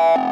Yeah.